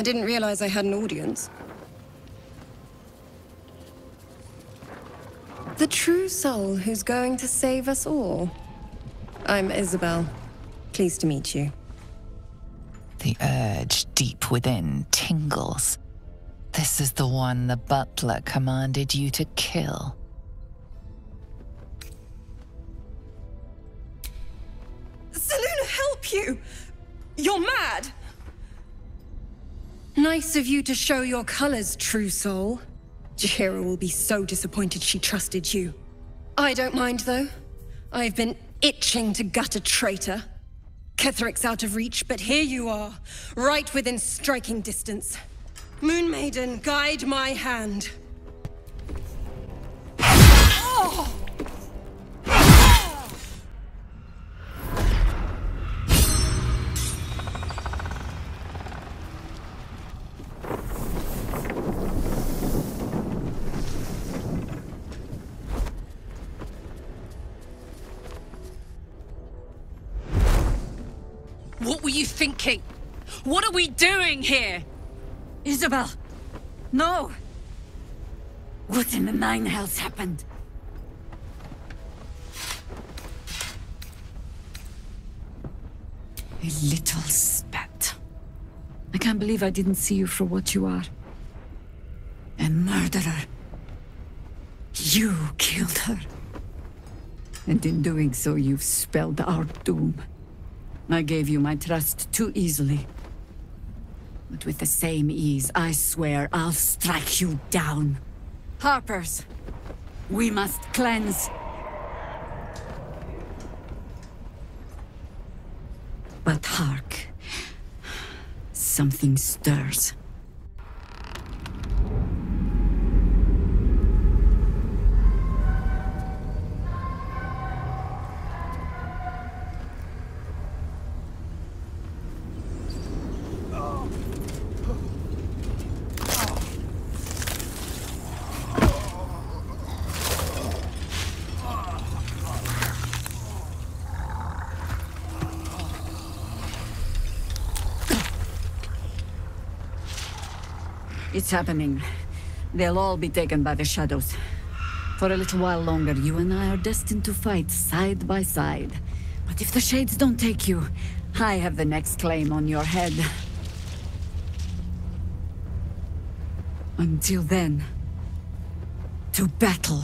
I didn't realize I had an audience. The true soul who's going to save us all. I'm Isobel. Pleased to meet you. The urge deep within tingles. This is the one the butler commanded you to kill. Selûne, help you! You're mad! Nice of you to show your colors, true soul. Jaheira will be so disappointed she trusted you. I don't mind, though. I've been itching to gut a traitor. Ketheric's out of reach, but here you are, right within striking distance. Moon Maiden, guide my hand. What were you thinking? What are we doing here? Isobel! No! What in the nine hells happened? A little spat. I can't believe I didn't see you for what you are. A murderer. You killed her. And in doing so, you've spelled our doom. I gave you my trust too easily. But with the same ease, I swear I'll strike you down. Harpers, we must cleanse. But hark. Something stirs. It's happening. They'll all be taken by the shadows. For a little while longer, you and I are destined to fight side by side. But if the Shades don't take you, I have the next claim on your head. Until then, to battle.